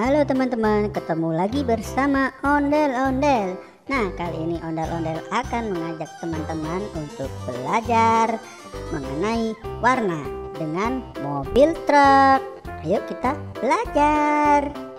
Halo teman-teman, ketemu lagi bersama Ondel-Ondel. Nah, kali ini Ondel-Ondel akan mengajak teman-teman untuk belajar mengenai warna dengan mobil truk. Ayo kita belajar.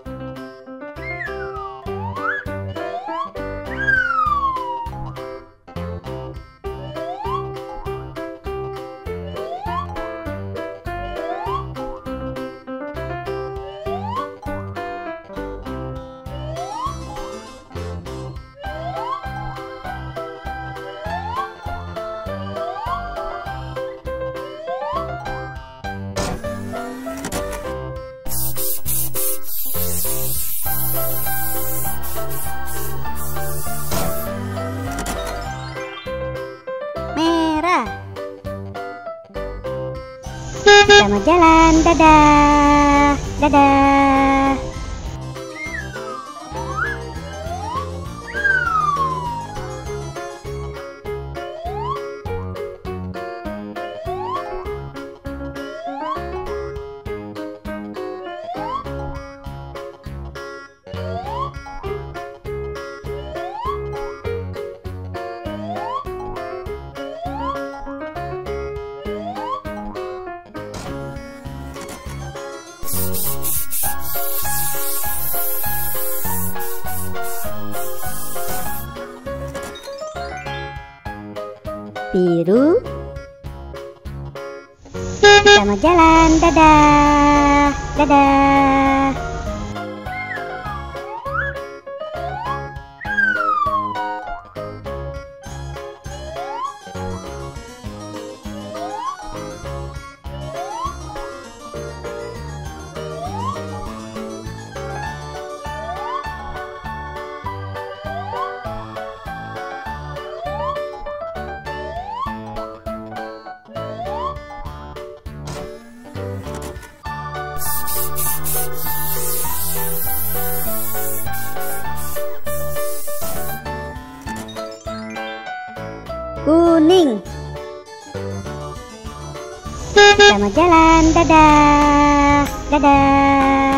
Selamat jalan, dadah, dadah. Biru. Selamat jalan, dadah, dadah. Kuning. Selamat jalan, dadah, dadah.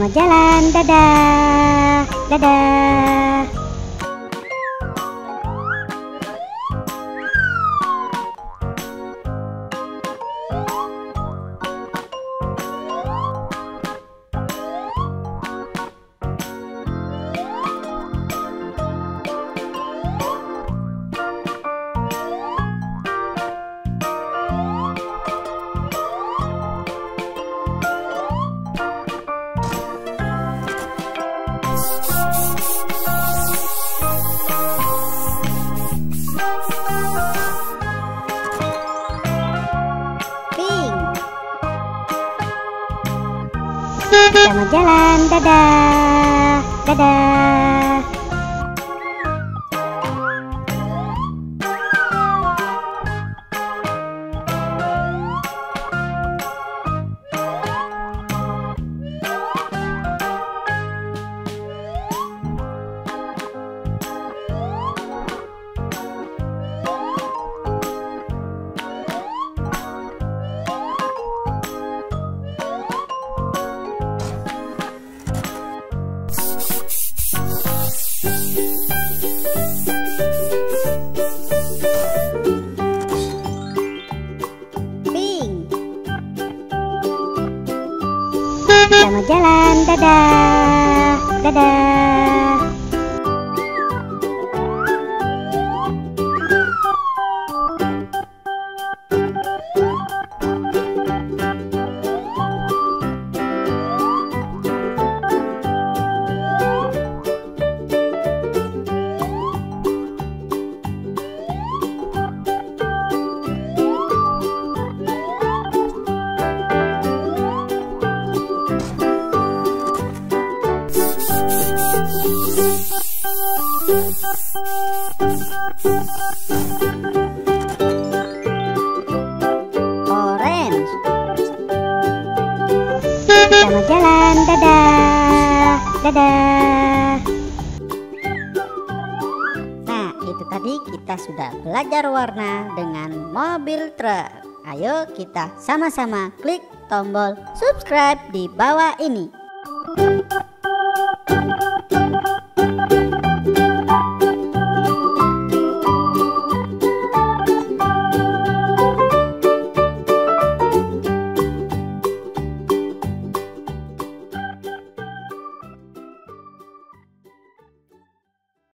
Selamat jalan, dadah, dadah. Jalan, dadah, dadah. Selamat jalan, dadah, Orange. Mau jalan, dadah, dadah. Nah, itu tadi kita sudah belajar warna dengan mobil truk. Ayo kita sama-sama klik tombol subscribe di bawah ini.